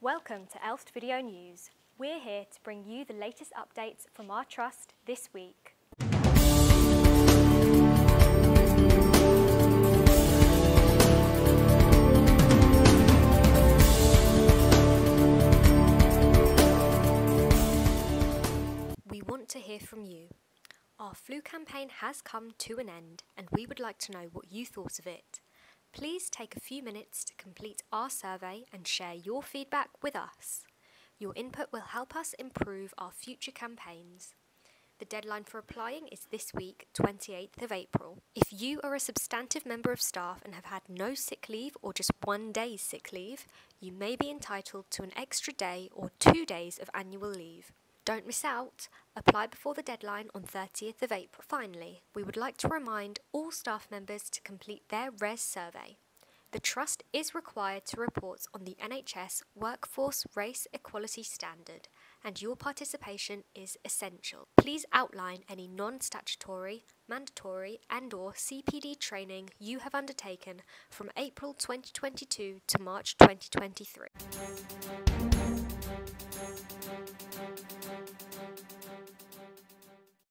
Welcome to ELFT Video News. We're here to bring you the latest updates from our trust this week. We want to hear from you. Our flu campaign has come to an end, and we would like to know what you thought of it. Please take a few minutes to complete our survey and share your feedback with us. Your input will help us improve our future campaigns. The deadline for applying is this week, 28th of April. If you are a substantive member of staff and have had no sick leave or just one day's sick leave, you may be entitled to an extra day or two days of annual leave. Don't miss out. Apply before the deadline on 30th of April. Finally, we would like to remind all staff members to complete their WRES survey. The Trust is required to report on the NHS Workforce Race Equality Standard, and your participation is essential. Please outline any non-statutory, mandatory and or CPD training you have undertaken from April 2022 to March 2023.